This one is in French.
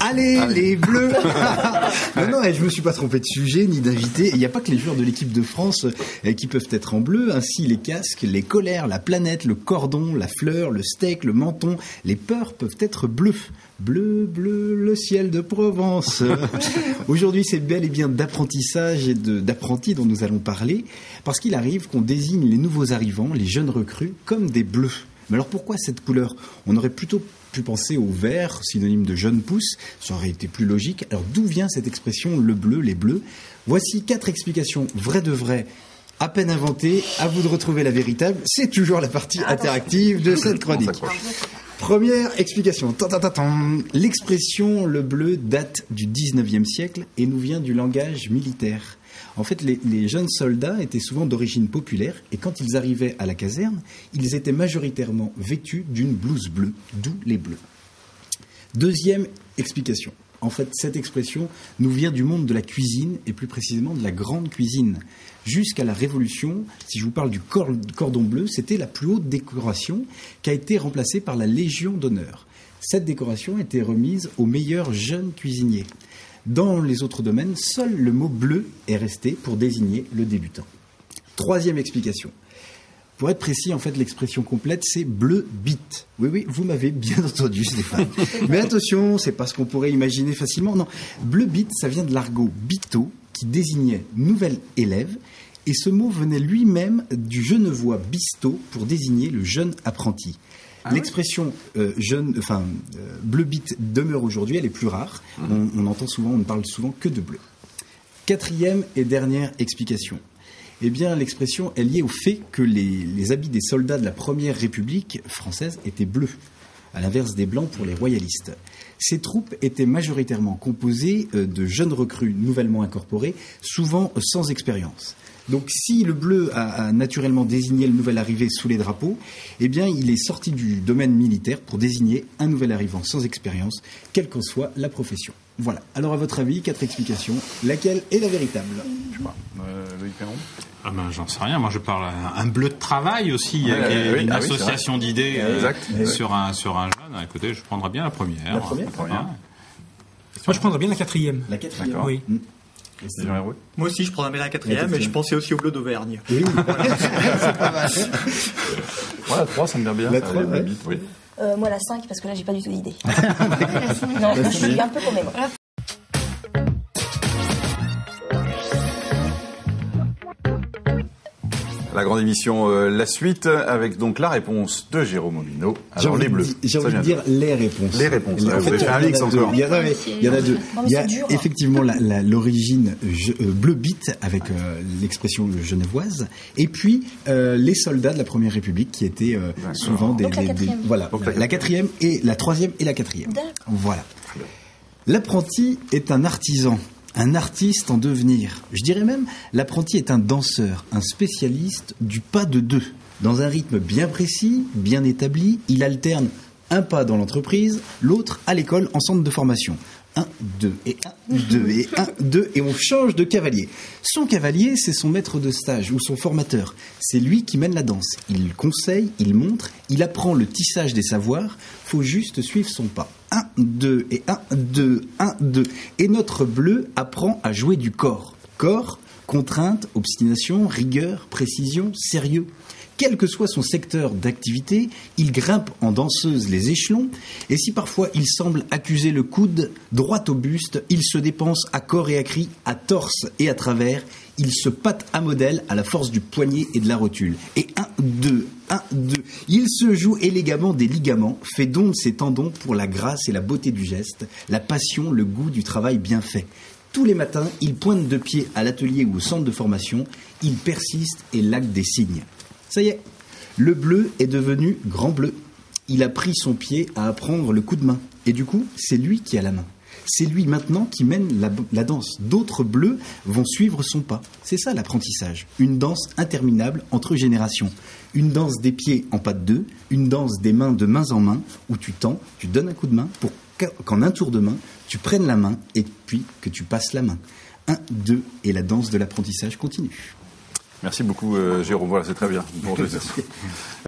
Allez, les bleus Non, non, je me suis pas trompé de sujet ni d'invité. Il n'y a pas que les joueurs de l'équipe de France euh, qui peuvent être en bleu, ainsi les casques, les colères, la planète, le cordon, la fleur, le steak, le menton, les peurs peuvent être bleus. Bleu, bleu, le ciel de Provence. Aujourd'hui, c'est bel et bien d'apprentissage et d'apprentis dont nous allons parler, parce qu'il arrive qu'on désigne les nouveaux arrivants, les jeunes recrues, comme des bleus. Mais alors pourquoi cette couleur? On aurait plutôt pu penser au vert, synonyme de jeune pousse, ça aurait été plus logique. Alors d'où vient cette expression le bleu, les bleus? Voici quatre explications vraies de vraies, à peine inventées, à vous de retrouver la véritable. C'est toujours la partie interactive de cette chronique. Première explication. L'expression le bleu date du 19e siècle et nous vient du langage militaire. En fait, les, jeunes soldats étaient souvent d'origine populaire et quand ils arrivaient à la caserne, ils étaient majoritairement vêtus d'une blouse bleue, d'où les bleus. Deuxième explication. En fait, cette expression nous vient du monde de la cuisine et plus précisément de la grande cuisine. Jusqu'à la Révolution, si je vous parle du cor- cordon bleu, c'était la plus haute décoration qui a été remplacée par la Légion d'honneur. Cette décoration était remise aux meilleurs jeunes cuisiniers. Dans les autres domaines, seul le mot bleu est resté pour désigner le débutant. Troisième explication. Pour être précis, en fait, l'expression complète, c'est bleu bit. Oui, oui, vous m'avez bien entendu, Stéphane. Mais attention, c'est pas ce qu'on pourrait imaginer facilement. Non, bleu bit, ça vient de l'argot bito, qui désignait nouvelle élève, et ce mot venait lui-même du genevois bisto pour désigner le jeune apprenti. L'expression euh, jeune, enfin euh, bleu bit demeure aujourd'hui, elle est plus rare. On, on entend souvent, on ne parle souvent que de bleu. Quatrième et dernière explication. Eh bien, l'expression est liée au fait que les, les habits des soldats de la Première République française étaient bleus, à l'inverse des blancs pour les royalistes. Ces troupes étaient majoritairement composées euh, de jeunes recrues nouvellement incorporés, souvent sans expérience. Donc, si le bleu a, a naturellement désigné le nouvel arrivé sous les drapeaux, eh bien, il est sorti du domaine militaire pour désigner un nouvel arrivant sans expérience, quelle qu'en soit la profession. Voilà. Alors, à votre avis, quatre explications. Laquelle est la véritable? Je sais pas. Euh, Loïc Perron? Ah ben, j'en sais rien. Moi, je parle un, un bleu de travail aussi, Ouais, euh, oui, une ah oui, association d'idées euh, Exact. sur un sur un jeune. Écoutez, je prendrais bien la première. La première première. Ouais. Moi, je prendrais bien la quatrième. La quatrième. D'accord. Oui. Moi aussi, je prendrais bien la quatrième, et je pensais aussi au bleu d'Auvergne. Oui, c'est pas mal. Ouais, la 3, ça me vient bien. La ça, trois, les ouais. bites, oui. Euh, moi, la 5, parce que là, j'ai pas du tout d'idée. non, je suis un peu paumée, moi. La grande émission, euh, la suite, avec donc la réponse de Jérôme Omino. J'ai Alors, envie, les bleus. j'ai envie de dire les réponses. Les réponses. En Ah, vous fait, avez fait un il y en mix a deux. encore. Il y en a, ouais, il y en a deux. Il y a dur. effectivement l'origine euh, bleu bit avec euh, l'expression genevoise, et puis euh, les soldats de la Première République qui étaient euh, souvent des, Donc la des- des- quatrième. voilà Donc la, quatrième et la troisième et la quatrième. Voilà. L'apprenti est un artisan, un artiste en devenir. Je dirais même, l'apprenti est un danseur, un spécialiste du pas de deux. Dans un rythme bien précis, bien établi, il alterne un pas dans l'entreprise, l'autre à l'école en centre de formation. Un, deux, et un, deux, et un, deux, et on change de cavalier. Son cavalier, c'est son maître de stage ou son formateur. C'est lui qui mène la danse. Il conseille, il montre, il apprend le tissage des savoirs. Faut juste suivre son pas. Un, deux, et un, deux, un, deux. Et notre bleu apprend à jouer du corps. Corps, contrainte, obstination, rigueur, précision, sérieux. Quel que soit son secteur d'activité, il grimpe en danseuse les échelons, et si parfois il semble accuser le coude droit au buste, il se dépense à corps et à cri, à torse et à travers, il se pâte à modèle à la force du poignet et de la rotule. Et un, deux, il se joue élégamment des ligaments, fait don de ses tendons pour la grâce et la beauté du geste, la passion, le goût du travail bien fait. Tous les matins, il pointe de pied à l'atelier ou au centre de formation, il persiste et laque des signes. Ça y est, le bleu est devenu grand bleu. Il a pris son pied à apprendre le coup de main. Et du coup, c'est lui qui a la main. C'est lui maintenant qui mène la, la danse. D'autres bleus vont suivre son pas. C'est ça l'apprentissage. Une danse interminable entre générations. Une danse des pieds en pas de deux, une danse des mains de mains en main, où tu tends, tu donnes un coup de main pour qu'en- un tour de main, tu prennes la main et puis que tu passes la main. Un, deux, et la danse de l'apprentissage continue. Merci beaucoup, euh, Jérôme. Voilà, c'est très bien. Bon,